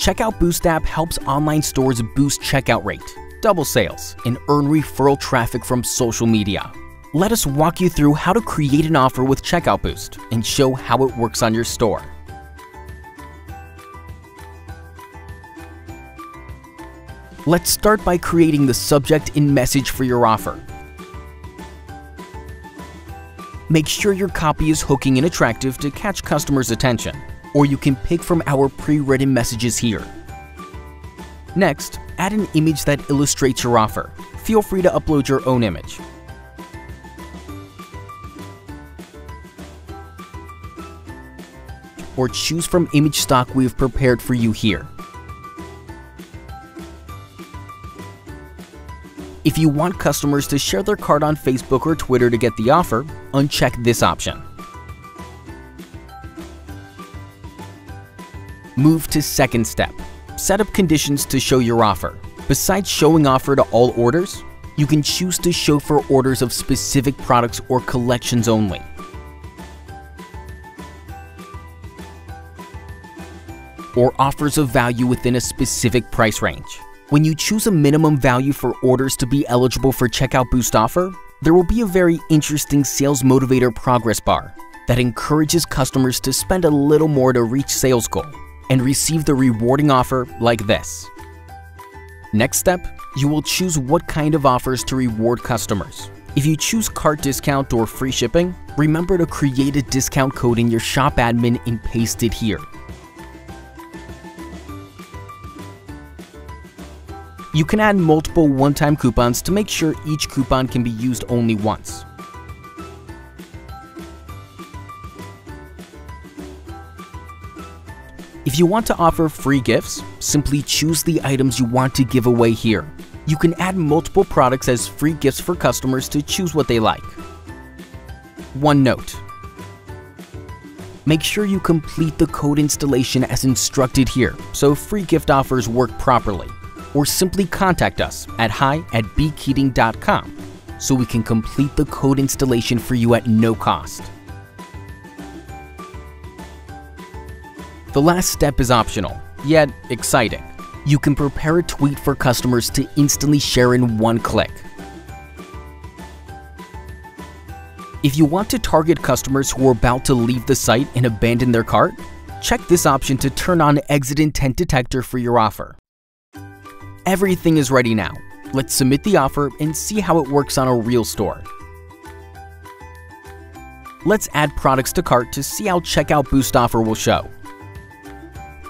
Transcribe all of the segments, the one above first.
Checkout Boost app helps online stores boost checkout rate, double sales, and earn referral traffic from social media. Let us walk you through how to create an offer with Checkout Boost and show how it works on your store. Let's start by creating the subject and message for your offer. Make sure your copy is hooking and attractive to catch customers' attention, or you can pick from our pre-written messages here. Next, add an image that illustrates your offer. Feel free to upload your own image. Or choose from image stock we've prepared for you here. If you want customers to share their card on Facebook or Twitter to get the offer, uncheck this option. Move to second step. Set up conditions to show your offer. Besides showing offer to all orders, you can choose to show for orders of specific products or collections only. Or offers of value within a specific price range. When you choose a minimum value for orders to be eligible for Checkout Boost offer, there will be a very interesting sales motivator progress bar that encourages customers to spend a little more to reach sales goal and receive the rewarding offer like this. Next step, you will choose what kind of offers to reward customers. If you choose cart discount or free shipping, remember to create a discount code in your shop admin and paste it here. You can add multiple one-time coupons to make sure each coupon can be used only once. If you want to offer free gifts, simply choose the items you want to give away here. You can add multiple products as free gifts for customers to choose what they like. One note. Make sure you complete the code installation as instructed here so free gift offers work properly or simply contact us at hi at beeketing.com so we can complete the code installation for you at no cost. The last step is optional, yet exciting. You can prepare a tweet for customers to instantly share in one click. If you want to target customers who are about to leave the site and abandon their cart, check this option to turn on Exit Intent Detector for your offer. Everything is ready now. Let's submit the offer and see how it works on a real store. Let's add products to cart to see how Checkout Boost offer will show.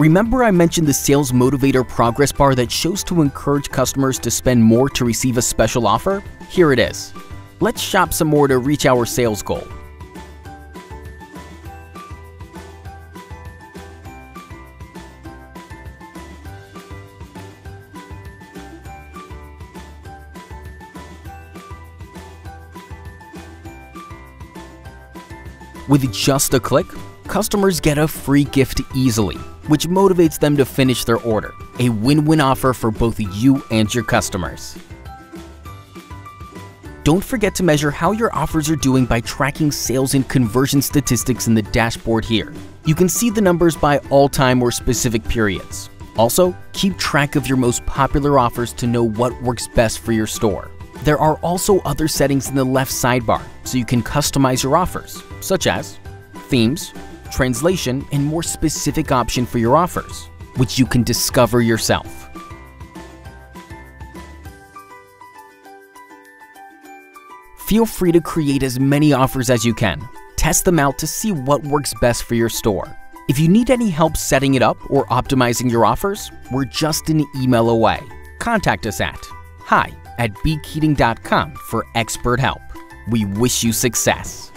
Remember I mentioned the Sales Motivator progress bar that shows to encourage customers to spend more to receive a special offer? Here it is. Let's shop some more to reach our sales goal. With just a click, customers get a free gift easily, which motivates them to finish their order. A win-win offer for both you and your customers. Don't forget to measure how your offers are doing by tracking sales and conversion statistics in the dashboard here. You can see the numbers by all time or specific periods. Also, keep track of your most popular offers to know what works best for your store. There are also other settings in the left sidebar, so you can customize your offers, such as themes, translation, and more specific option for your offers, which you can discover yourself. Feel free to create as many offers as you can. Test them out to see what works best for your store. If you need any help setting it up or optimizing your offers, we're just an email away. Contact us at hi at beeketing.com for expert help. We wish you success.